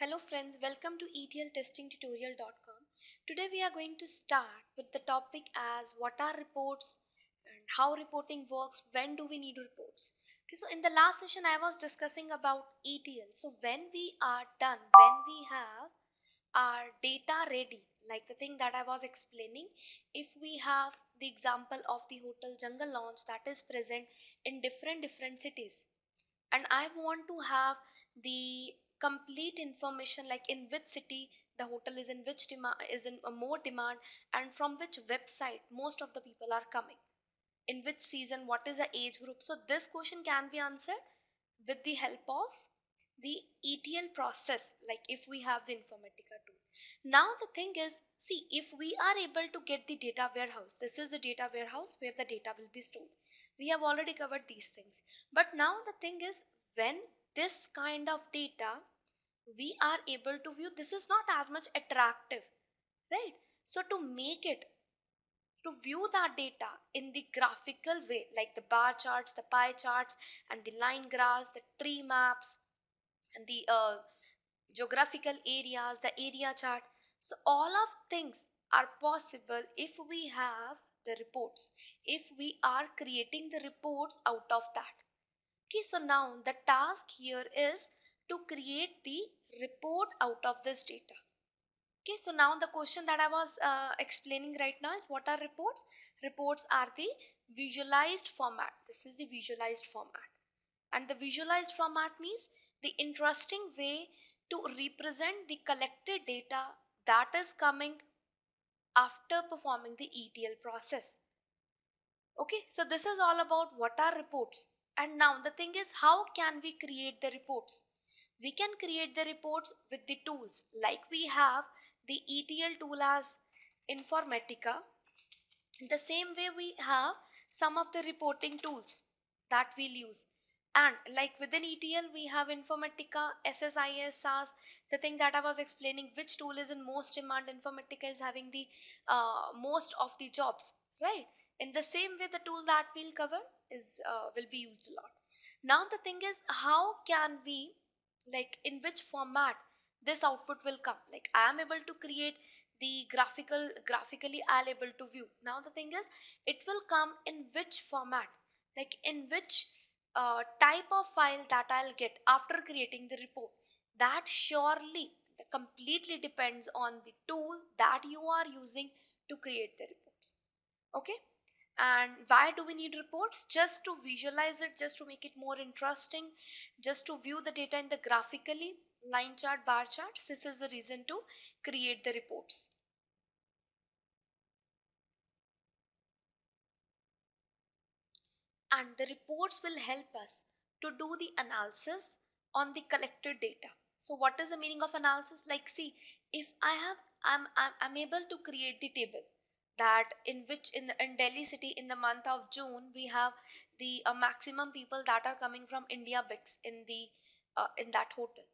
Hello friends, welcome to etltestingtutorial.com. Today we are going to start with the topic as what are reports and how reporting works, when do we need reports. Okay, so in the last session I was discussing about ETL. So when we are done, when we have our data ready, like the thing that I was explaining, if we have the example of the hotel jungle launch that is present in different different cities and I want to have the complete information like in which city the hotel is in which demand is in a more demand and from which website most of the people are coming. In which season what is the age group? So this question can be answered with the help of the etl process like if we have the informatica tool. Now the thing is see if we are able to get the data warehouse this is the data warehouse where the data will be stored. We have already covered these things. But now the thing is when this kind of data we are able to view this is not as much attractive right? So to make it to view that data in the graphical way like the bar charts the pie charts and the line graphs the tree maps and the uh, geographical areas the area chart so all of things are possible if we have the reports if we are creating the reports out of that okay so now the task here is to create the report out of this data okay so now the question that i was uh, explaining right now is what are reports reports are the visualized format this is the visualized format and the visualized format means the interesting way to represent the collected data that is coming after performing the ETL process. Okay, so this is all about what are reports. And now the thing is how can we create the reports? We can create the reports with the tools like we have the ETL tool as Informatica. The same way we have some of the reporting tools that we'll use and like within etl we have informatica ssis SAS, the thing that i was explaining which tool is in most demand informatica is having the uh, most of the jobs right in the same way the tool that we'll cover is uh, will be used a lot now the thing is how can we like in which format this output will come like i am able to create the graphical graphically i'll able to view now the thing is it will come in which format like in which uh, type of file that I'll get after creating the report. That surely completely depends on the tool that you are using to create the reports. Okay. And why do we need reports? Just to visualize it, just to make it more interesting, just to view the data in the graphically line chart, bar charts. This is the reason to create the reports. and the reports will help us to do the analysis on the collected data so what is the meaning of analysis like see if i have i'm i'm, I'm able to create the table that in which in, in delhi city in the month of june we have the uh, maximum people that are coming from india Bix in the uh, in that hotel.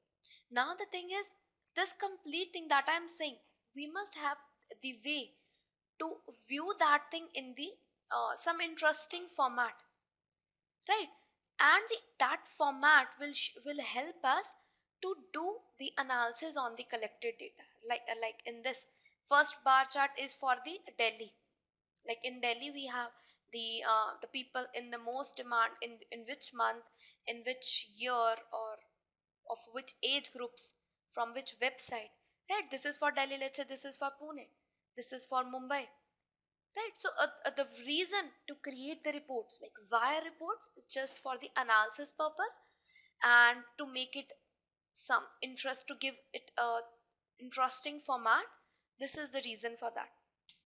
Now the thing is this complete thing that i'm saying we must have the way to view that thing in the uh, some interesting format right? And the, that format will will help us to do the analysis on the collected data like like in this first bar chart is for the delhi. Like in delhi we have the uh, the people in the most demand in in which month in which year or of which age groups from which website. Right? This is for delhi let's say this is for pune. This is for mumbai. Right? So uh, uh, the reason to create the reports like why reports is just for the analysis purpose and to make it some interest to give it a interesting format this is the reason for that